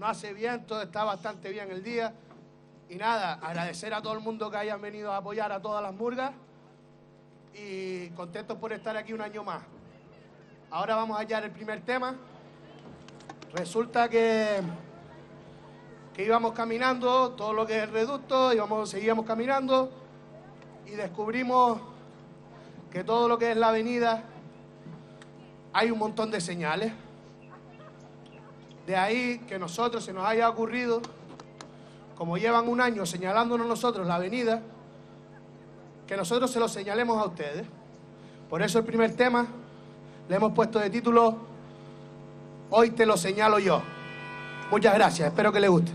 no hace viento, está bastante bien el día. Y nada, agradecer a todo el mundo que hayan venido a apoyar a todas las murgas y contentos por estar aquí un año más. Ahora vamos a hallar el primer tema. Resulta que, que íbamos caminando, todo lo que es el reducto, íbamos, seguíamos caminando y descubrimos que todo lo que es la avenida hay un montón de señales. De ahí que nosotros se nos haya ocurrido, como llevan un año señalándonos nosotros la avenida, que nosotros se lo señalemos a ustedes. Por eso el primer tema le hemos puesto de título Hoy te lo señalo yo. Muchas gracias, espero que le guste.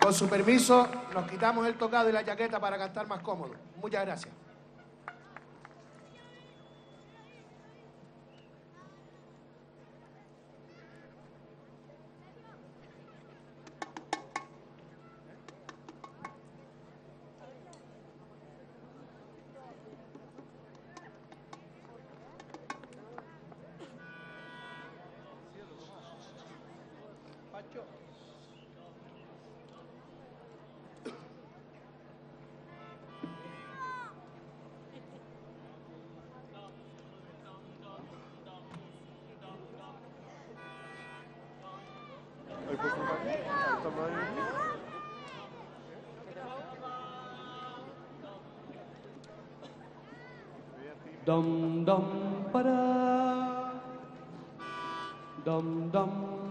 Con su permiso, nos quitamos el tocado y la chaqueta para cantar más cómodo. Muchas gracias. dum dum ba da. Dum dum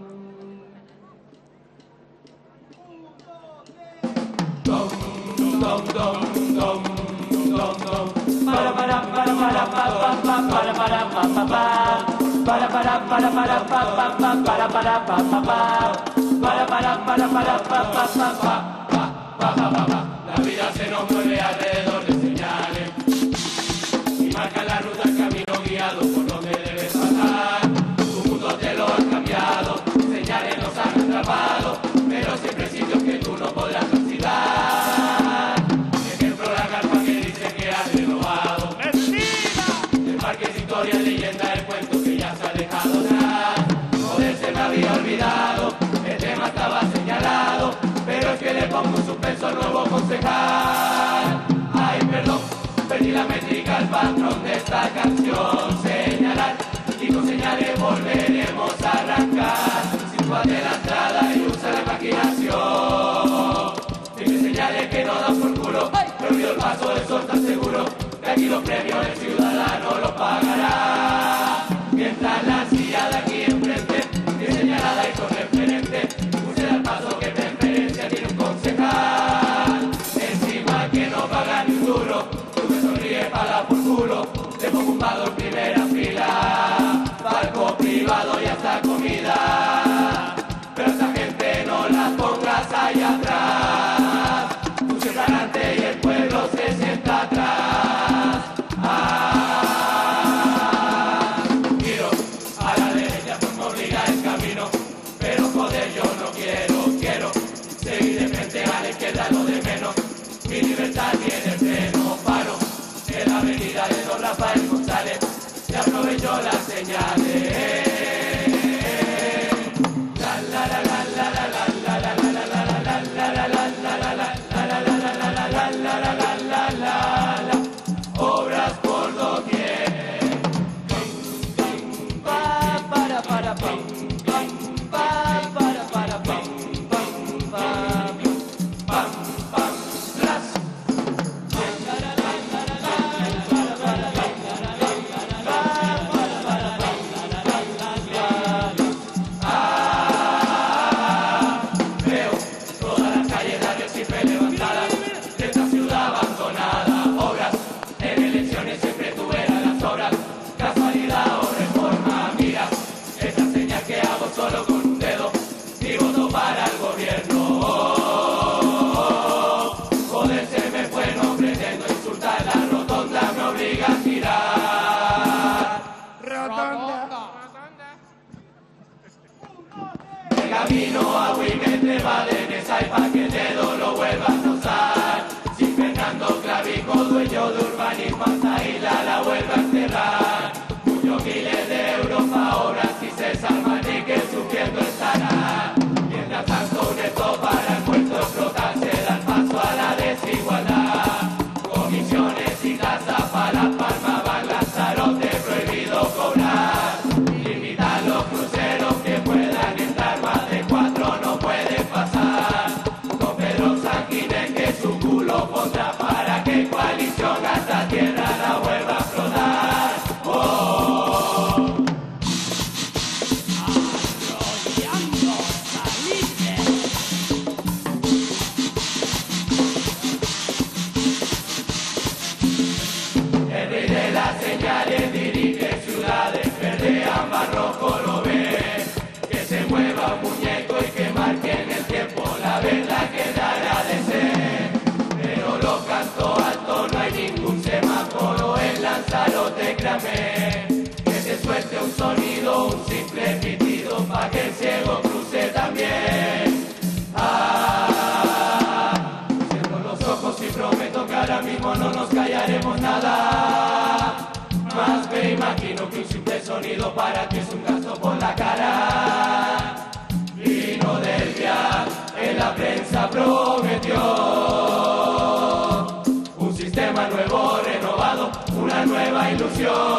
la vida se nos mueve alrededor de señales y marca la ruta el camino guiado al nuevo concejal. Ay, perdón, perdí la métrica, el patrón de esta canción. Señalar y con señales volveremos duro, tú me sonríes para por culo. Te pongo un en primera camino a Huimete, Badenes, señales dirige ciudades, verde, rojo lo ve. Que se mueva un muñeco y que marque en el tiempo la verdad que dará de ser. Pero lo canto alto, no hay ningún semáforo en Lanzarote, créame. Que se suelte un sonido, un simple pitido. sonido para ti es un gasto por la cara. Vino del desviar, en la prensa prometió un sistema nuevo, renovado, una nueva ilusión.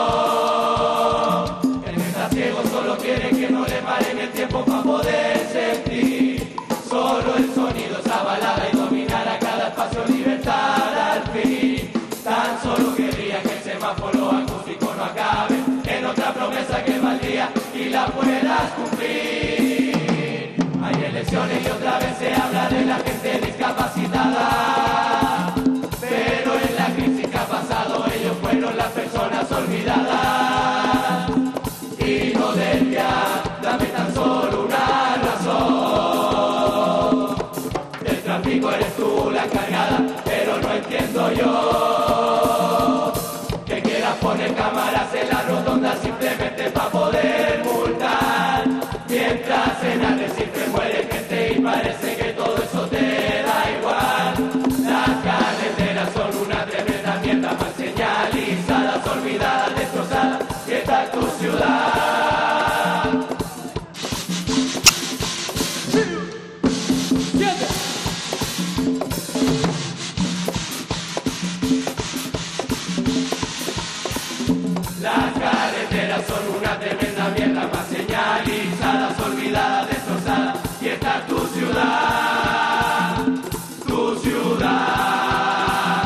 pensar en la gente discapacitada, pero en la crisis ha pasado ellos fueron las personas olvidadas. Hijo del día, dame tan solo una razón. Del tráfico eres tú la cargada, pero no entiendo yo. Que quieras poner cámaras en la rotonda simplemente para poder.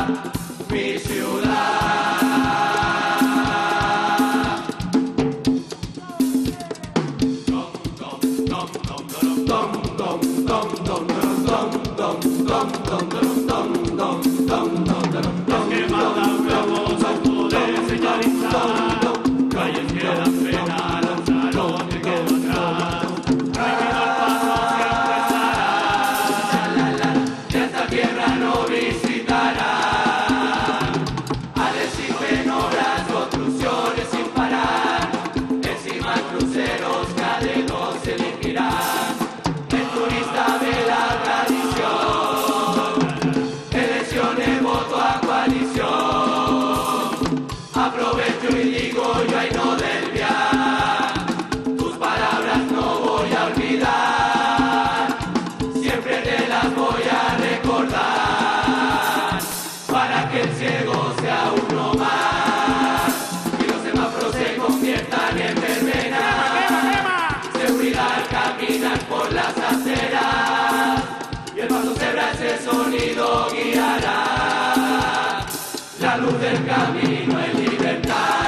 Stop. la luz del camino en libertad.